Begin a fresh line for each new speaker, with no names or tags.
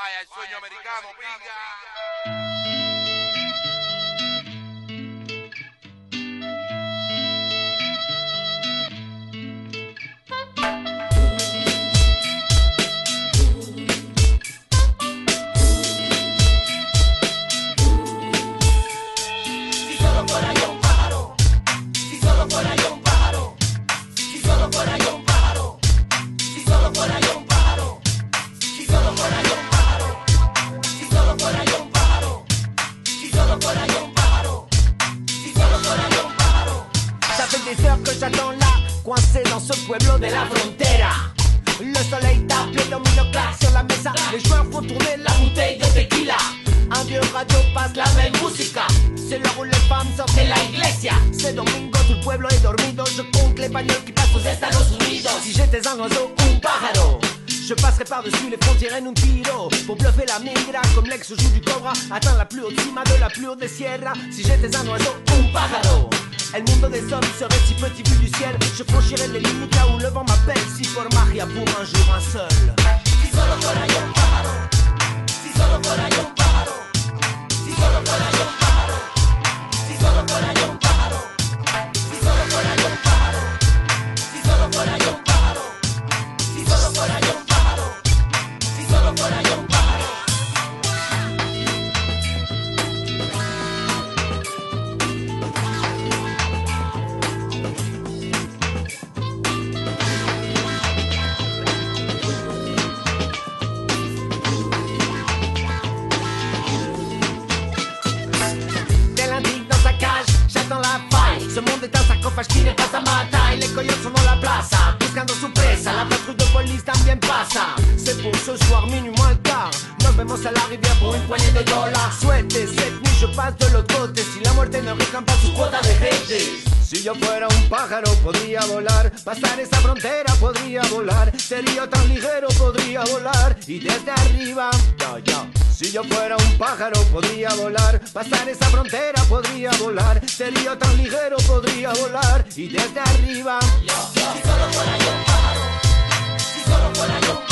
Vaya, el sueño americano, pinga.
Là, coincé dans ce pueblo de la frontera. Le soleil tape, les dominos claquent sur la mesa, les joueurs font tourner la bouteille de tequila. Un vieux radio passe la même música. C'est l'heure où les femmes sortent de la iglesia. C'est domingo, tout le pueblo est dormido. Je compte les bagnoles qui passent aux Estados Unidos. Si j'étais un oiseau, un pájaro. Je passerai par-dessus les frontières en un tiro Pour bluffer la migra comme l'ex joue du cobra Atteindre la plus haute cima de la plus haute des sierras Si j'étais un oiseau, un pájaro El mundo des hommes serait si petit vu du ciel. Je franchirais les limites là où le vent m'appelle. Si por magia pour un jour un seul monde est un sarcophage qui n'est pas à ma taille Les coyotes sont dans la plaza, buscando su presa La patrouille de police también pasa. C'est pour ce soir, minuit moins le quart Nos vemos à la rivière pour une poignée de dollars Suerte, cette nuit je passe de l'autre côté Si la muerte ne réclame pas su cuota de gente. Si yo fuera un pájaro podría volar Pasar esa frontera podría volar. Sería tan ligero podría volar Y desde arriba, Si yo fuera un pájaro podría volar. Pasar esa frontera podría volar. Sería tan ligero podría volar. Y desde arriba
Si solo fuera yo un pájaro, si solo fuera yo